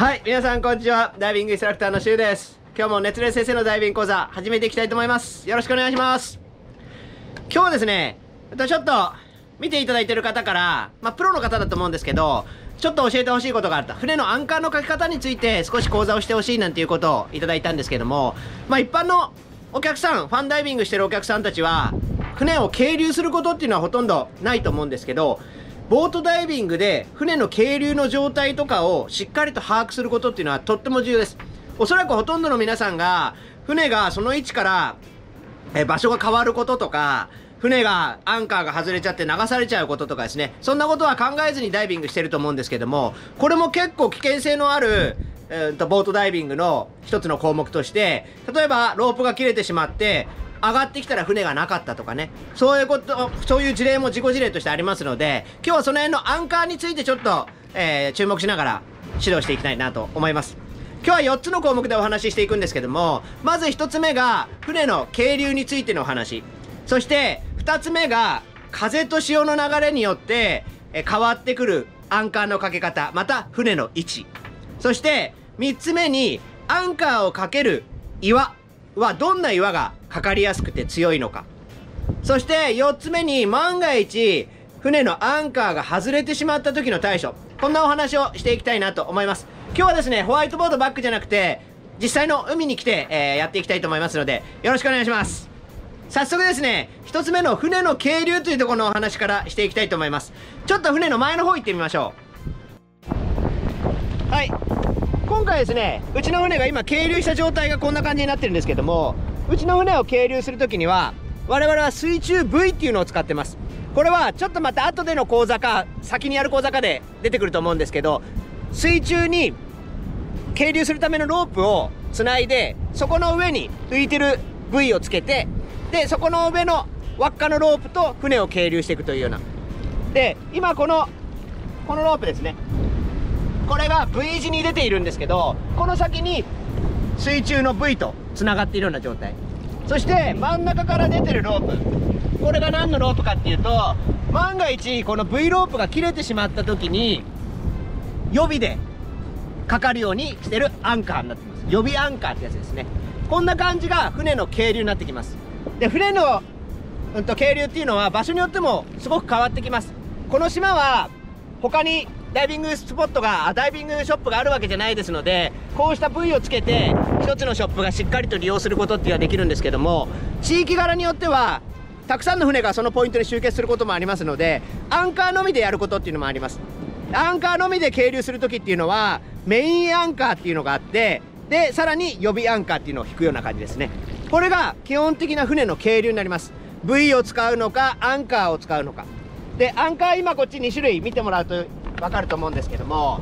はい皆さんこんにちは。ダイビングインストラクターのしゅうです。今日も熱烈先生のダイビング講座始めていきたいと思います。よろしくお願いします。今日はですねちょっと見ていただいてる方からまあプロの方だと思うんですけどちょっと教えてほしいことがあった。船のアンカーの書き方について少し講座をしてほしいなんていうことをいただいたんですけどもまあ一般のお客さんファンダイビングしてるお客さんたちは船を係留することっていうのはほとんどないと思うんですけどボートダイビングで船の係留の状態とかをしっかりと把握することっていうのはとっても重要です。おそらくほとんどの皆さんが船がその位置からえ場所が変わることとか船がアンカーが外れちゃって流されちゃうこととかですね。そんなことは考えずにダイビングしてると思うんですけどもこれも結構危険性のある、えー、とボートダイビングの一つの項目として例えばロープが切れてしまって上がってきたら船がなかったとかね。そういうことそういう事例も自己事例としてありますので今日はその辺のアンカーについてちょっと、えー、注目しながら指導していきたいなと思います。今日は4つの項目でお話ししていくんですけどもまず1つ目が船の係留についてのお話。そして2つ目が風と潮の流れによって変わってくるアンカーのかけ方。また船の位置。そして3つ目にアンカーをかける岩。はどんな岩がかかりやすくて強いのか。そして4つ目に万が一船のアンカーが外れてしまった時の対処。こんなお話をしていきたいなと思います。今日はですねホワイトボードバックじゃなくて実際の海に来て、えー、やっていきたいと思いますのでよろしくお願いします。早速ですね1つ目の船の係留というところのお話からしていきたいと思います。ちょっと船の前の方行ってみましょう。はい。今回ですねうちの船が今係留した状態がこんな感じになってるんですけどもうちの船を係留する時には我々は水中 V っていうのを使ってます。これはちょっとまた後での講座か先にやる講座かで出てくると思うんですけど水中に係留するためのロープをつないでそこの上に浮いてる V をつけてでそこの上の輪っかのロープと船を係留していくというような。で今このこのロープですね。これが V 字に出ているんですけどこの先に水中の V とつながっているような状態。そして真ん中から出てるロープ。これが何のロープかっていうと万が一この V ロープが切れてしまった時に予備でかかるようにしてるアンカーになってます。予備アンカーってやつですね。こんな感じが船の係留になってきます。で船の、うん、と渓流っていうのは場所によってもすごく変わってきます。この島は他にダイビングスポットがダイビングショップがあるわけじゃないですのでこうした部位をつけて1つのショップがしっかりと利用することっていうのはできるんですけども地域柄によってはたくさんの船がそのポイントに集結することもありますのでアンカーのみでやることっていうのもあります。アンカーのみで係留する時っていうのはメインアンカーっていうのがあってでさらに予備アンカーっていうのを引くような感じですね。これが基本的な船の係留になります。V を使うのかアンカーを使うのか。でアンカー今こっち2種類見てもらうと分かると思うんですけども。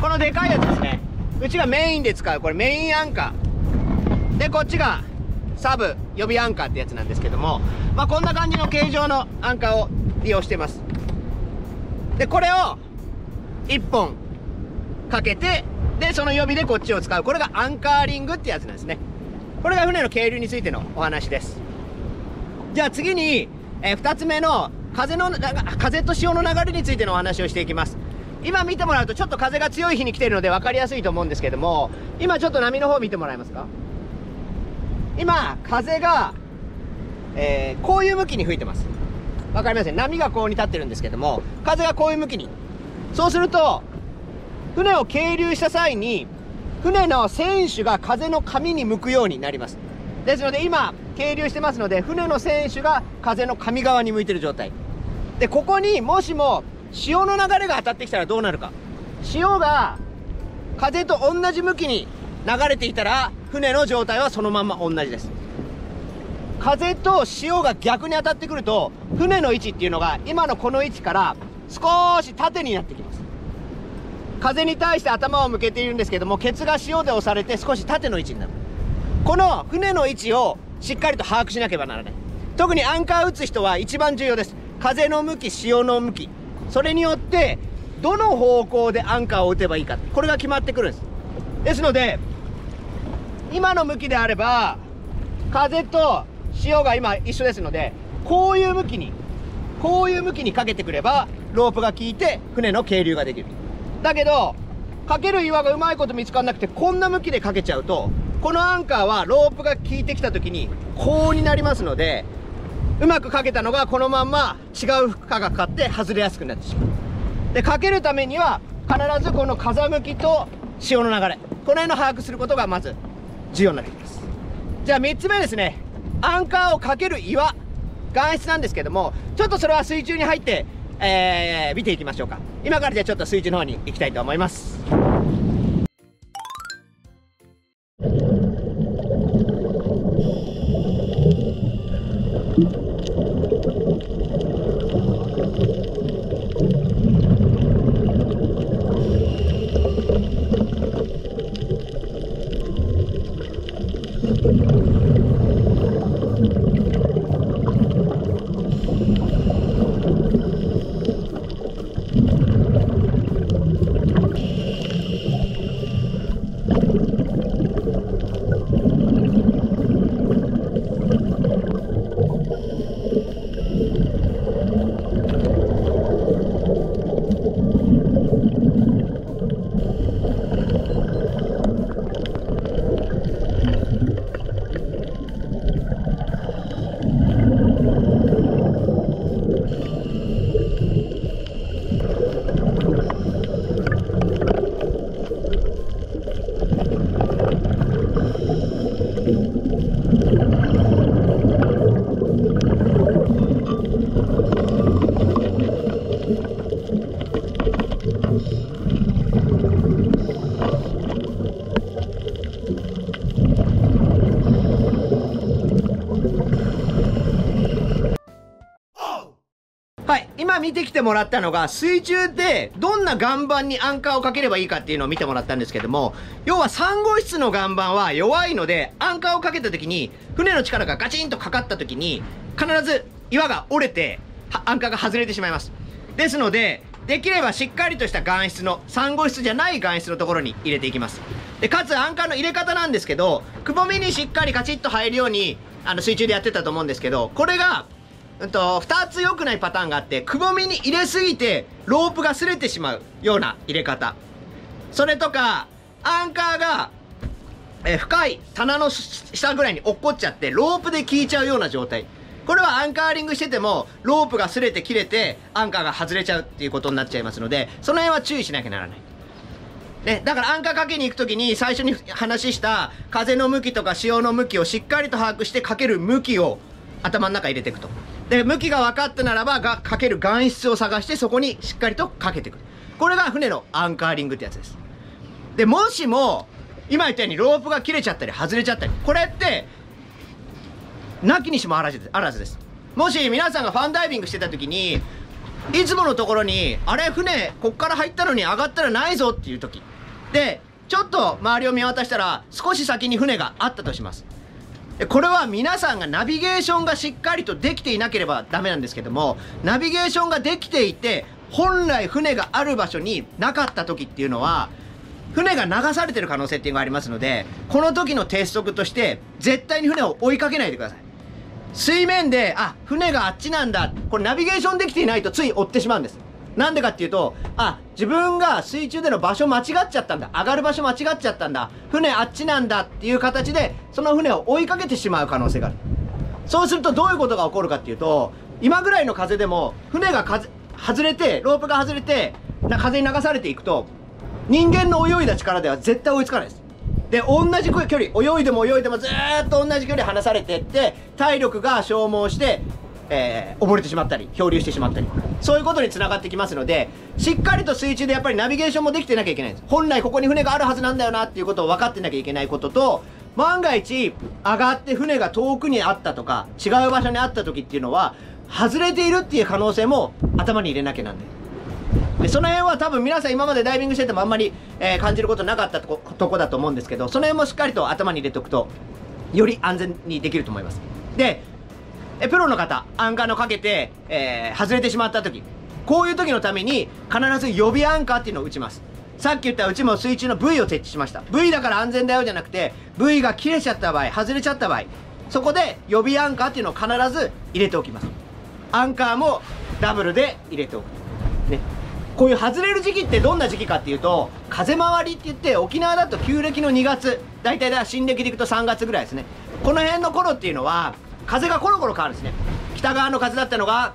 このでかいやつですね。うちがメインで使うこれメインアンカー。でこっちがサブ予備アンカーってやつなんですけども。まあこんな感じの形状のアンカーを利用してます。でこれを1本かけてでその予備でこっちを使う。これがアンカーリングってやつなんですね。これが船の係留についてのお話です。じゃあ次に、えー、2つ目の風の風と潮の流れについてのお話をしていきます。今見てもらうとちょっと風が強い日に来てるので分かりやすいと思うんですけども今ちょっと波の方見てもらえますか？今風が、えー、こういう向きに吹いてます。分かりません。波がこうに立ってるんですけども風がこういう向きに。そうすると船を係留した際に船の船首が風の紙に向くようになります。ですので今係留してますので船の船首が風の上側に向いてる状態。でここにもしも潮の流れが当たってきたらどうなるか。潮が風と同じ向きに流れていたら船の状態はそのまま同じです。風と潮が逆に当たってくると船の位置っていうのが今のこの位置から少し縦になってきます。風に対して頭を向けているんですけどもケツが潮で押されて少し縦の位置になる。この船の位置をしっかりと把握しなければならない。特にアンカー打つ人は一番重要です。風の向き潮の向き。それによってどの方向でアンカーを打てばいいか。これが決まってくるんです。ですので今の向きであれば風と潮が今一緒ですのでこういう向きにこういう向きにかけてくればロープが効いて船の係留ができる。だけどかける岩がうまいこと見つからなくてこんな向きでかけちゃうとこのアンカーはロープが効いてきた時に高温になりますのでうまくかけたのがこのまんま違う負荷がかかって外れやすくなってしまう。でかけるためには必ずこの風向きと潮の流れこの辺の把握することがまず重要になってきます。じゃあ3つ目ですね。アンカーをかける岩岩質なんですけどもちょっとそれは水中に入ってえー、見ていきましょうか。今からじゃあちょっと水中の方に行きたいと思いますはい今見てきてもらったのが水中でどんな岩盤にアンカーをかければいいかっていうのを見てもらったんですけども要は3号室の岩盤は弱いのでアンカーをかけた時に船の力がガチンとかかった時に必ず岩が折れてアンカーが外れてしまいます。ですのでできればしっかりとした岩質の3号室じゃない岩質のところに入れていきます。でかつアンカーの入れ方なんですけどくぼみにしっかりカチッと入るようにあの水中でやってたと思うんですけどこれがうんと、2つ良くないパターンがあって、くぼみに入れすぎて、ロープが擦れてしまうような入れ方。それとか、アンカーが、え深い棚の下ぐらいに落っこっちゃって、ロープで効いちゃうような状態。これはアンカーリングしてても、ロープが擦れて切れて、アンカーが外れちゃうっていうことになっちゃいますので、その辺は注意しなきゃならない。ね、だからアンカーかけに行くときに最初に話した風の向きとか潮の向きをしっかりと把握してかける向きを頭の中入れていくと。で、向きが分かったならば、が、かける岩質を探してそこにしっかりとかけていく。これが船のアンカーリングってやつです。で、もしも、今言ったようにロープが切れちゃったり外れちゃったり、これって、なきにしもあらずあらずです。もし皆さんがファンダイビングしてた時に、いつものところに、あれ船、こっから入ったのに上がったらないぞっていう時。で、ちょっと周りを見渡したら、少し先に船があったとします。これは皆さんがナビゲーションがしっかりとできていなければダメなんですけどもナビゲーションができていて本来船がある場所になかった時っていうのは船が流されてる可能性っていうのがありますのでこの時の鉄則として絶対に船を追いかけないでください。水面であ船があっちなんだ。これナビゲーションできていないとつい追ってしまうんです。なんでかっていうと、あ、自分が水中での場所間違っちゃったんだ。上がる場所間違っちゃったんだ。船あっちなんだっていう形で、その船を追いかけてしまう可能性がある。そうするとどういうことが起こるかっていうと、今ぐらいの風でも、船が風、外れて、ロープが外れて、な風に流されていくと、人間の泳いだ力では絶対追いつかないです。で、同じ距離、泳いでも泳いでもずっと同じ距離離されてって、体力が消耗して、えー、溺れてしまったり漂流してしまったりそういうことにつながってきますのでしっかりと水中でやっぱりナビゲーションもできてなきゃいけないんです。本来ここに船があるはずなんだよなっていうことを分かってなきゃいけないことと万が一上がって船が遠くにあったとか違う場所にあった時っていうのは外れているっていう可能性も頭に入れなきゃなんででその辺は多分皆さん今までダイビングしててもあんまり、えー、感じることなかったとことこだと思うんですけどその辺もしっかりと頭に入れておくとより安全にできると思います。でえプロの方、アンカーのかけて、えー、外れてしまった時、こういう時のために必ず予備アンカーっていうのを打ちます。さっき言ったうちも水中の V を設置しました。V だから安全だよじゃなくて、V が切れちゃった場合、外れちゃった場合、そこで予備アンカーっていうのを必ず入れておきます。アンカーもダブルで入れておく。ねこういう外れる時期ってどんな時期かっていうと風回りって言って沖縄だと旧暦の2月大体だ新暦でいくと3月ぐらいですねこの辺の頃っていうのは風がコロコロ変わるんですね。北側の風だったのが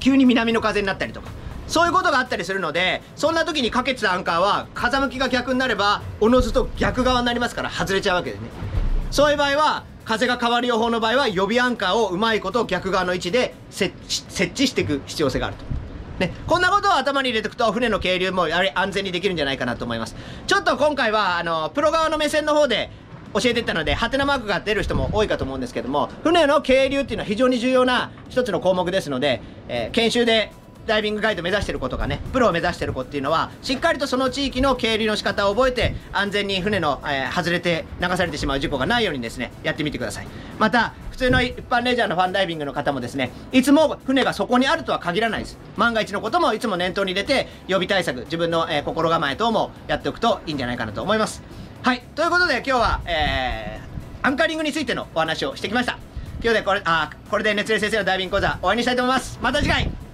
急に南の風になったりとか。そういうことがあったりするのでそんな時にかけてたアンカーは風向きが逆になればおのずと逆側になりますから外れちゃうわけですね。そういう場合は風が変わる予報の場合は予備アンカーをうまいこと逆側の位置で設置していく必要性があると。ね、こんなことを頭に入れておくと船の係留もやはり安全にできるんじゃないかなと思います。ちょっと今回はあのプロ側の目線の方で教えてったのでハテナマークが出る人も多いかと思うんですけども船の係留っていうのは非常に重要な一つの項目ですので、えー、研修でダイビングガイド目指してる子とかねプロを目指してる子っていうのはしっかりとその地域の係留の仕方を覚えて安全に船の、えー、外れて流されてしまう事故がないようにですねやってみてください。また普通の一般レジャーのファンダイビングの方もですねいつも船がそこにあるとは限らないです。万が一のこともいつも念頭に入れて予備対策自分の、えー、心構え等もやっておくといいんじゃないかなと思います。はいということで今日は、えー、アンカリングについてのお話をしてきました。今日でこれあこれで熱烈先生のダイビング講座終わりにしたいと思います。また次回。